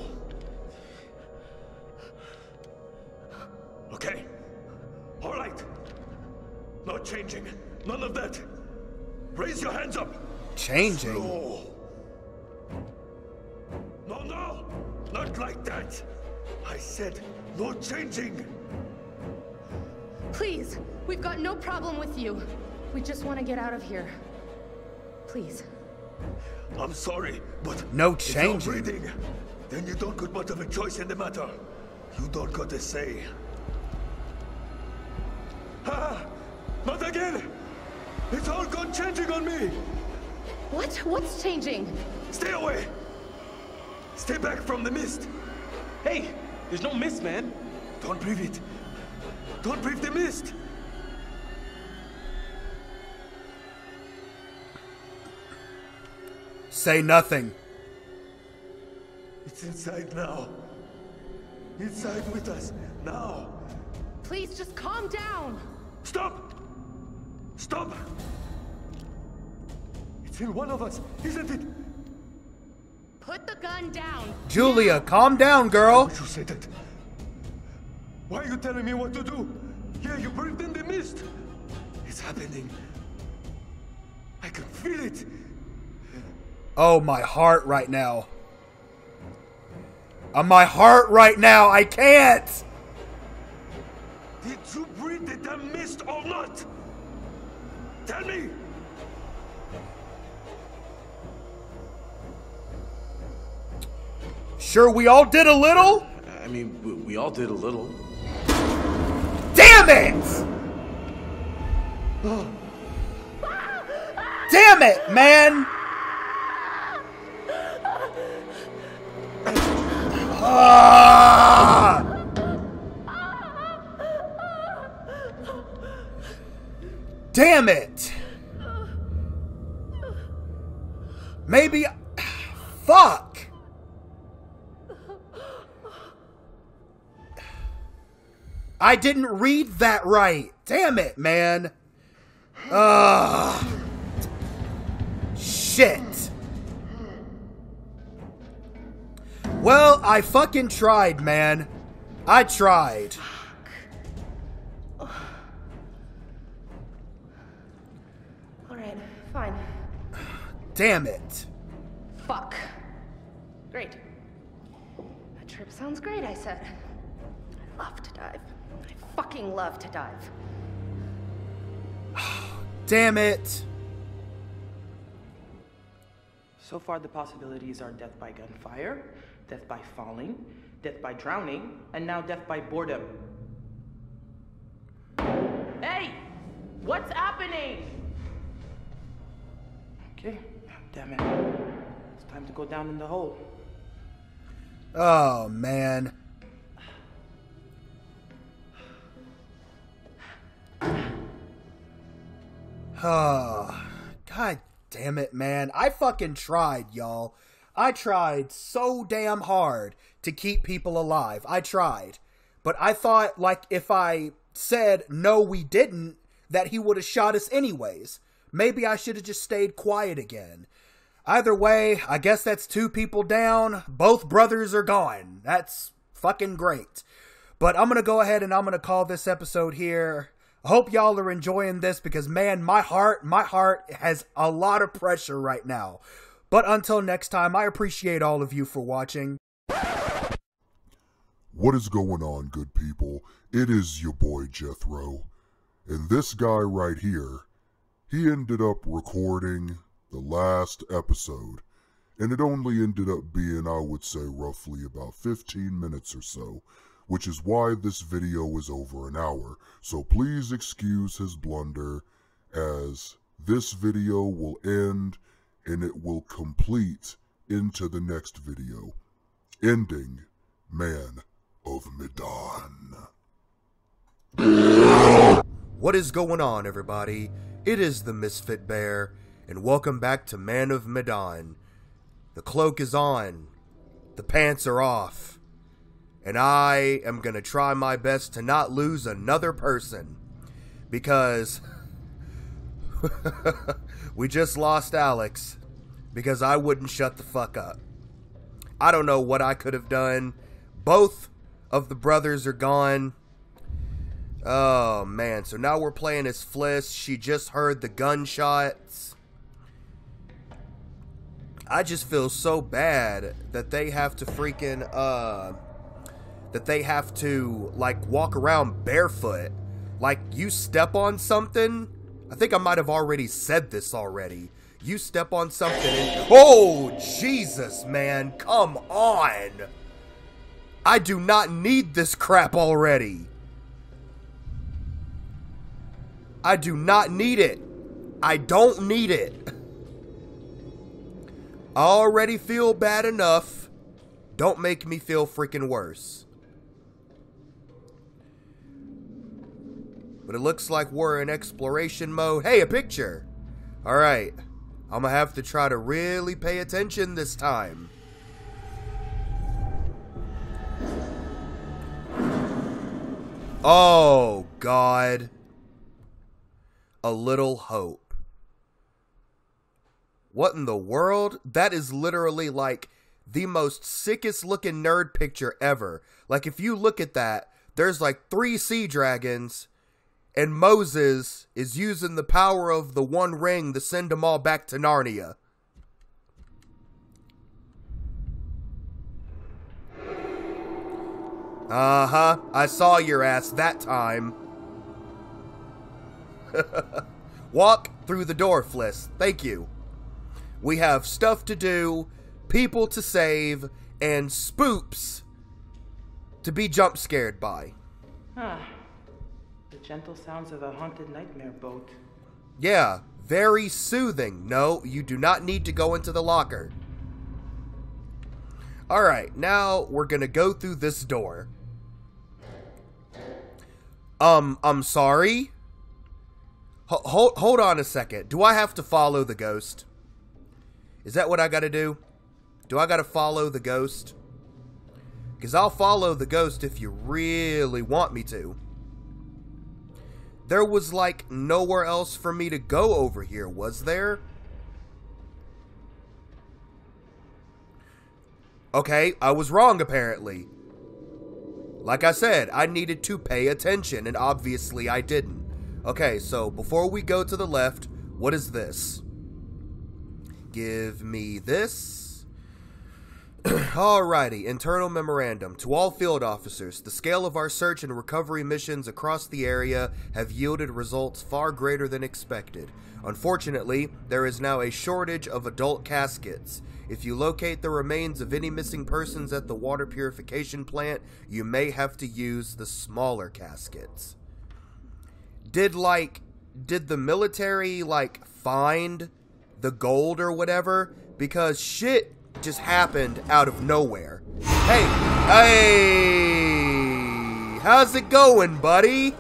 Okay. All right. No changing. None of that. Raise your hands up. Changing? No. No, no. Not like that. I said no changing. Please, we've got no problem with you. We just want to get out of here. Please. I'm sorry, but No if changing. then you don't got much of a choice in the matter. You don't got a say. Ah, not again! It's all gone changing on me! What? What's changing? Stay away! Stay back from the mist! Hey, there's no mist, man. Don't breathe it. Don't breathe the mist! Say nothing. It's inside now. Inside with us, now. Please just calm down. Stop! Stop! It's in one of us, isn't it? Put the gun down. Julia, calm down, girl. You said it. Why are you telling me what to do? Yeah, you breathed in the mist. It's happening. I can feel it. Oh, my heart right now. On my heart right now, I can't. Did you breathe the damn mist or not? Tell me! Sure, we all did a little? I mean, we, we all did a little. Damn it! Damn it, man! Damn it! Maybe. Fuck! I didn't read that right. Damn it, man. Ugh. Shit. Well, I fucking tried, man. I tried. All right, fine. Damn it. Fuck. Great. A trip sounds great, I said. I love to dive. I fucking love to dive. Damn it. So far, the possibilities are death by gunfire, death by falling, death by drowning, and now death by boredom. Hey! What's happening? Okay, damn it. It's time to go down in the hole. Oh, man. Oh, God damn it, man. I fucking tried, y'all. I tried so damn hard to keep people alive. I tried. But I thought, like, if I said, no, we didn't, that he would have shot us anyways. Maybe I should have just stayed quiet again. Either way, I guess that's two people down. Both brothers are gone. That's fucking great. But I'm going to go ahead and I'm going to call this episode here. I hope y'all are enjoying this because, man, my heart, my heart has a lot of pressure right now. But until next time, I appreciate all of you for watching. What is going on, good people? It is your boy Jethro. And this guy right here, he ended up recording the last episode. And it only ended up being, I would say, roughly about 15 minutes or so, which is why this video is over an hour. So please excuse his blunder, as this video will end and it will complete into the next video, ending Man of Medan. What is going on, everybody? It is the Misfit Bear, and welcome back to Man of Medan. The cloak is on, the pants are off, and I am gonna try my best to not lose another person. Because we just lost Alex, because I wouldn't shut the fuck up. I don't know what I could have done. Both of the brothers are gone. Oh man, so now we're playing as Fliss. She just heard the gunshots. I just feel so bad that they have to freaking uh that they have to like walk around barefoot. Like you step on something. I think I might have already said this already. You step on something and Oh Jesus, man. Come on. I do not need this crap already. I do not need it. I don't need it. I already feel bad enough. Don't make me feel freaking worse. But it looks like we're in exploration mode. Hey, a picture! Alright. I'm gonna have to try to really pay attention this time. Oh, God. A little hope. What in the world? That is literally like the most sickest looking nerd picture ever. Like, if you look at that, there's like three sea dragons, and Moses is using the power of the One Ring to send them all back to Narnia. Uh huh. I saw your ass that time. Walk through the door, Fliss. Thank you. We have stuff to do, people to save, and spoops to be jump scared by. Ah, the gentle sounds of a haunted nightmare boat. Yeah, very soothing. No, you do not need to go into the locker. Alright, now we're gonna go through this door. Um, I'm sorry? H- hold, hold on a second. Do I have to follow the ghost? Is that what I gotta do? Do I gotta follow the ghost? Because I'll follow the ghost if you really want me to. There was like nowhere else for me to go over here, was there? Okay, I was wrong apparently. Like I said, I needed to pay attention, and obviously I didn't. Okay, so before we go to the left, what is this? Give me this. Alrighty, internal memorandum. To all field officers, the scale of our search and recovery missions across the area have yielded results far greater than expected. Unfortunately, there is now a shortage of adult caskets. If you locate the remains of any missing persons at the water purification plant, you may have to use the smaller caskets. Did like did the military like find the gold or whatever because shit just happened out of nowhere. Hey, hey, how's it going, buddy?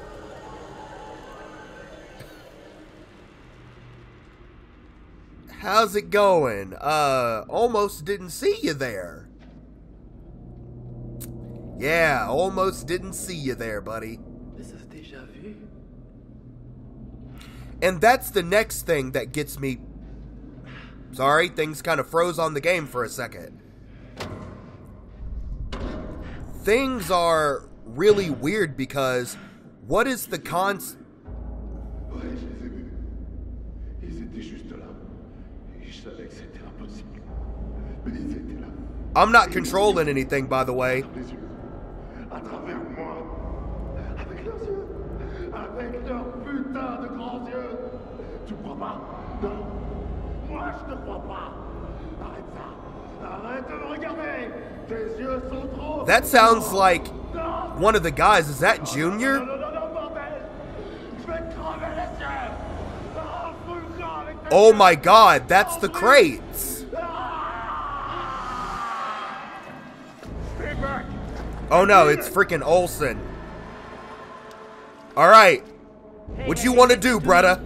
How's it going? Uh, almost didn't see you there. Yeah, almost didn't see you there, buddy. This is deja vu. And that's the next thing that gets me. Sorry, things kind of froze on the game for a second. Things are really weird because what is the cons. I'm not controlling anything, by the way. Moi. Je ne crois pas. Arrête ça. Arrête de me regarder. Tes yeux sont trop. That sounds like one of the guys. Is that Junior? te Oh my god, that's the crates. Oh no, it's freaking Olson. Alright. What you want to do, brother?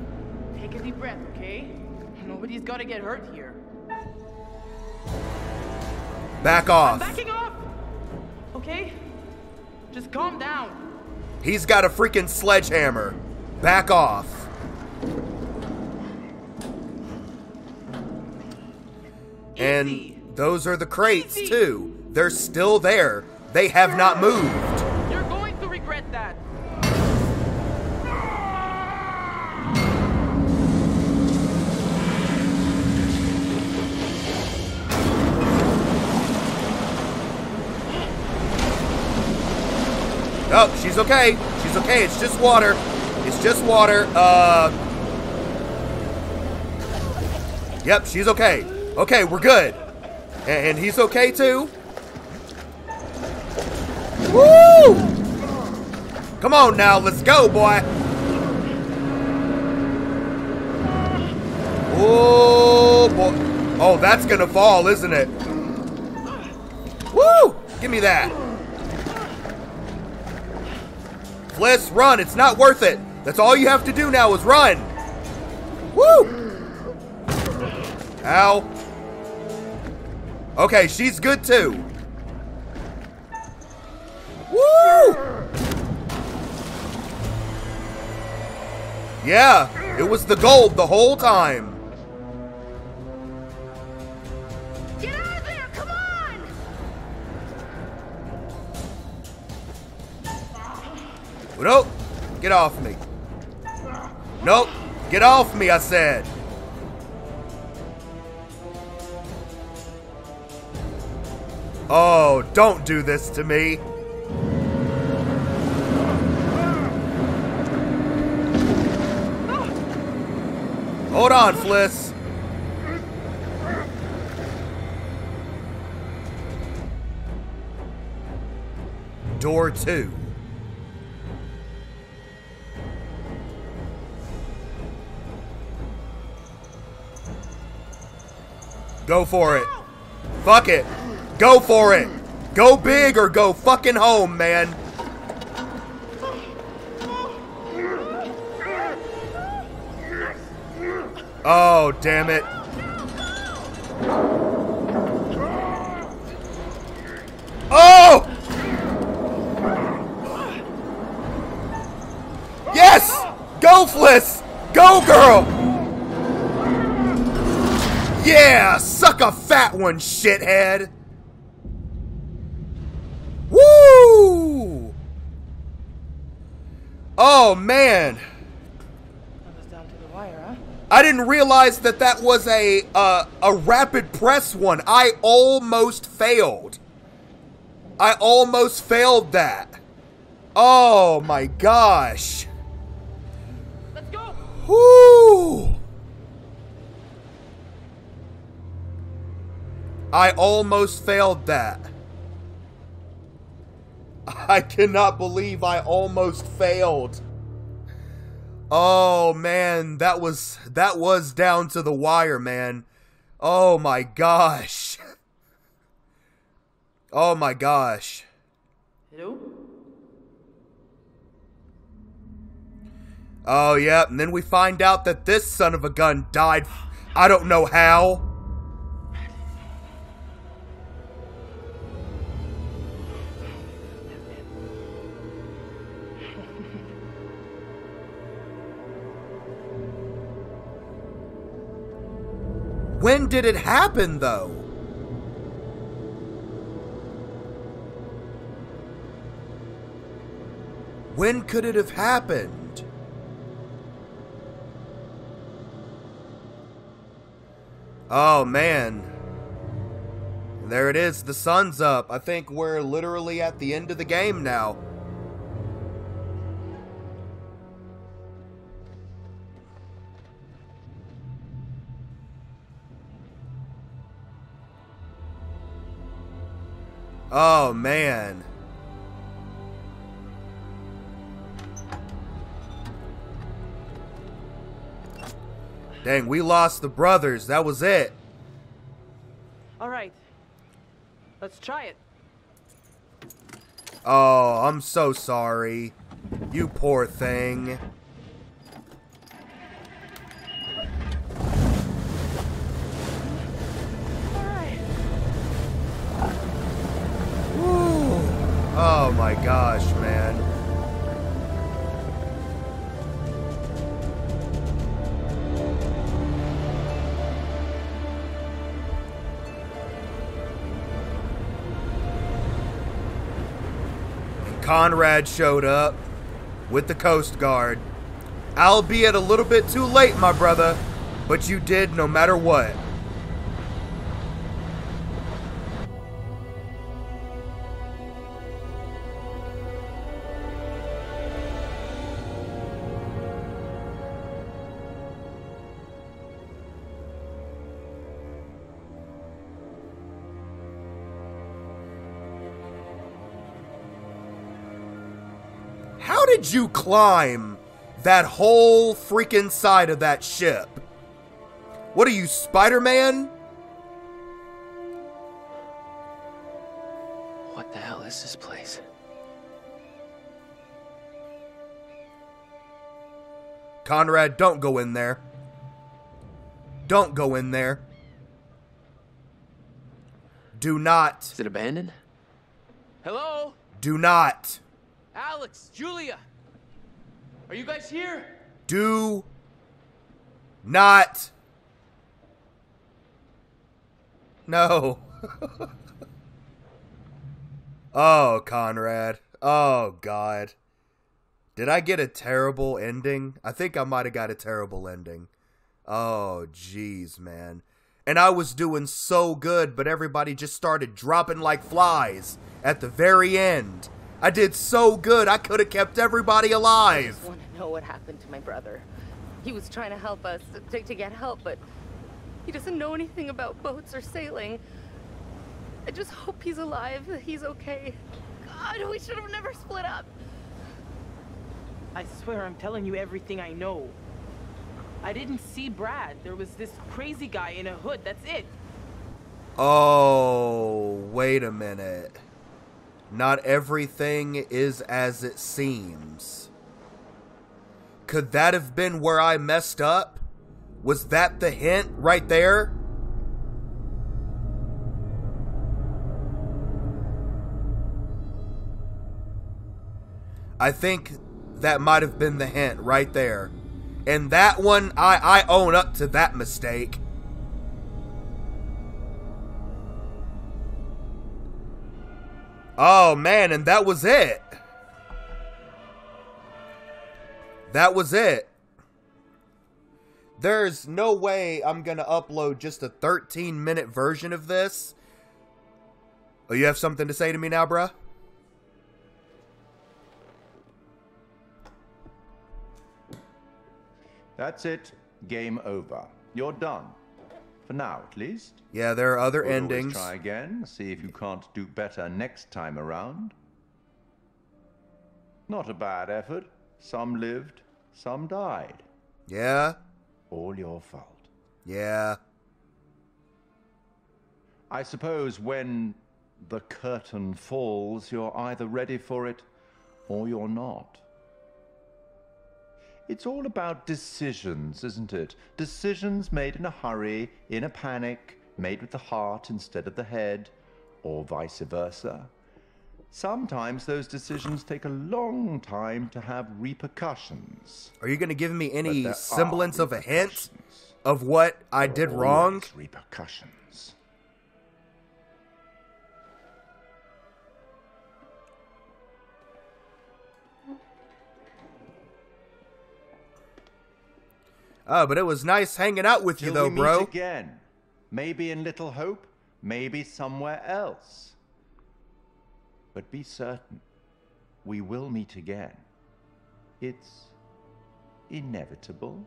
Nobody's gonna get hurt here. Back I'm backing off! Okay? Just calm down. He's got a freaking sledgehammer. Back off. And those are the crates, too. They're still there. They have not moved. You're going to regret that. Oh, she's okay. She's okay. It's just water. It's just water. Uh. Yep, she's okay. Okay, we're good. And, he's okay too. Woo! Come on now, let's go, boy. Oh boy. Oh, that's gonna fall, isn't it? Woo! Give me that. Fliss, run. It's not worth it. That's all you have to do now is run. Woo! Ow. Okay, she's good too. Woo! Yeah, it was the gold the whole time. Nope. Get off me. Nope. Get off me, I said. Oh, don't do this to me. Hold on, Fliss. Door two. Go for it. Fuck it. Go for it. Go big or go fucking home, man. Oh, damn it. Oh! Yes! Go, Fliss! Go, girl! Fat one, shithead! Woo! Oh, man. I didn't realize that that was a uh, a rapid press one. I almost failed. I almost failed that. Oh my gosh. Let's go. Whoo! I almost failed that. I cannot believe I almost failed. Oh man, that was that was down to the wire, man. Oh my gosh. Oh my gosh. Hello? Oh yeah, and then we find out that this son of a gun died I don't know how. When did it happen, though? When could it have happened? Oh, man. There it is. The sun's up. I think we're literally at the end of the game now. Oh, man. Dang, we lost the brothers. That was it. All right. Let's try it. Oh, I'm so sorry. You poor thing. Woo. Oh my gosh, man. Conrad showed up with the Coast Guard. Albeit a little bit too late, my brother, but you did no matter what. Did you climb that whole freaking side of that ship? What are you, Spider Man? What the hell is this place? Conrad, don't go in there. Don't go in there. Do not. Is it abandoned? Hello? Do not. Alex, Julia. Are you guys here? Do not. No. oh, Conrad. Oh, God. Did I get a terrible ending? I think I might have got a terrible ending. Oh, jeez, man. And I was doing so good, but everybody just started dropping like flies at the very end. I did so good, I could have kept everybody alive. I just want to know what happened to my brother. He was trying to help us to, to get help, but he doesn't know anything about boats or sailing. I just hope he's alive, that he's okay. God, we should have never split up. I swear I'm telling you everything I know. I didn't see Brad. There was this crazy guy in a hood. That's it. Oh, wait a minute. Not everything is as it seems. Could that have been where I messed up? Was that the hint right there? I think that might have been the hint right there. And that one, I, I own up to that mistake. Oh man, and that was it. That was it. There's no way I'm gonna upload just a 13 minute version of this. Oh, you have something to say to me now, bruh? That's it. Game over. You're done. For now, at least. Yeah, there are other We'll endings. Try again. See if you can't do better next time around. Not a bad effort. Some lived, some died. Yeah? All your fault. Yeah. I suppose when the curtain falls, you're either ready for it or you're not. It's all about decisions, isn't it? Decisions made in a hurry, in a panic, made with the heart instead of the head, or vice versa. Sometimes those decisions take a long time to have repercussions. Are you going to give me any semblance of a hint of what I did wrong? Repercussions. Oh, but it was nice hanging out with you, though, we bro. Meet again. Maybe in Little Hope, maybe somewhere else. But be certain, we will meet again. It's inevitable.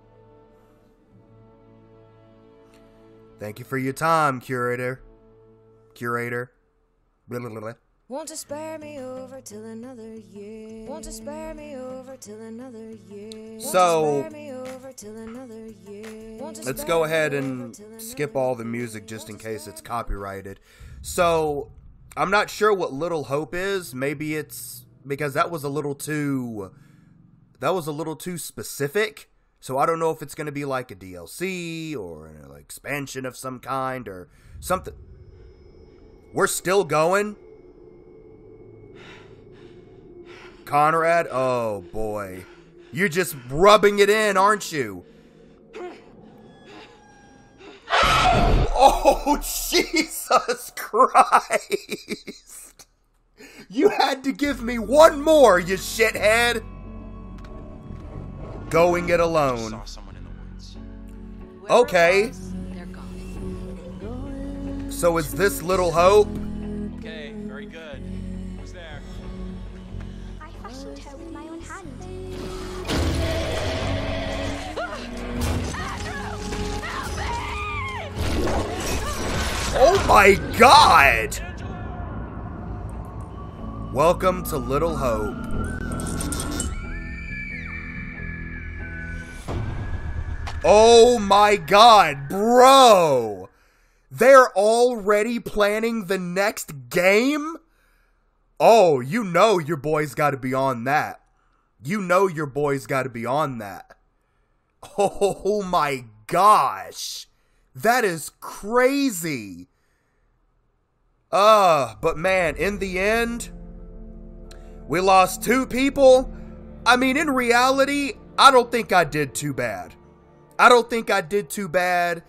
Thank you for your time, curator. Curator. Blah, blah, blah. Won't you spare me over till another year? Won't you spare me over till another year? So- me over till another year? Let's go ahead and skip all the music just in case it's copyrighted. So, I'm not sure what Little Hope is. Maybe it's because that was a little too that was a little too specific. So I don't know if it's going to be like a DLC or an expansion of some kind or something. We're still going. Conrad, oh boy. You're just rubbing it in, aren't you? Oh, Jesus Christ! You had to give me one more, you shithead! Going it alone. Okay. So is this Little Hope? Oh my god! Welcome to Little Hope. Oh my god, bro! They're already planning the next game? Oh, you know your boy's got to be on that. You know your boy's got to be on that. Oh my gosh. That is crazy. Uh, but man, in the end, we lost two people. I mean, in reality, I don't think I did too bad. I don't think I did too bad.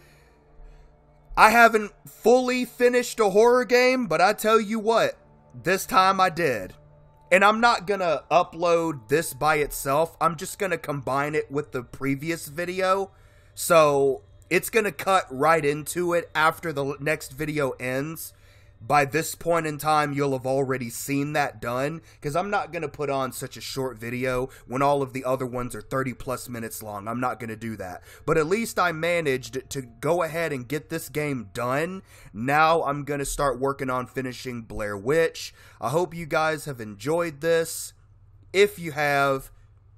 I haven't fully finished a horror game, but I tell you what, this time I did. And I'm not gonna upload this by itself. I'm just gonna combine it with the previous video. So it's gonna cut right into it after the next video ends by this point in time, you'll have already seen that done because I'm not going to put on such a short video when all of the other ones are 30 plus minutes long. I'm not going to do that. But at least I managed to go ahead and get this game done. Now I'm going to start working on finishing Blair Witch. I hope you guys have enjoyed this. If you have,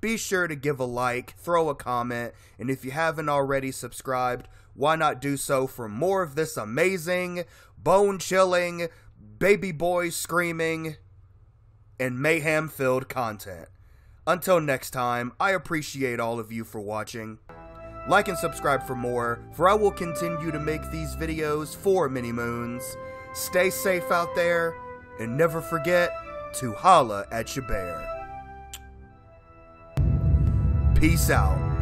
be sure to give a like, throw a comment, and if you haven't already subscribed, why not do so for more of this amazing bone chilling, baby boy screaming, and mayhem filled content. Until next time, I appreciate all of you for watching. Like and subscribe for more, for I will continue to make these videos for Mini Moons. Stay safe out there, and never forget to holla at your bear. Peace out.